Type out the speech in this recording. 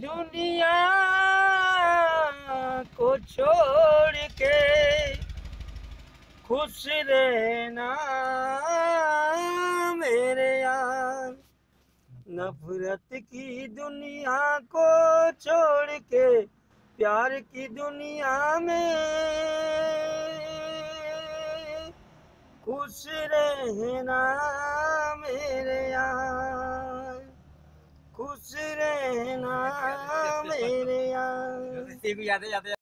दुनिया को छोड़ के खुश रहना मेरे यार। नफरत की दुनिया को छोड़ के प्यार की दुनिया में खुश रहना मेरे यार। खुश रहना याद है याद है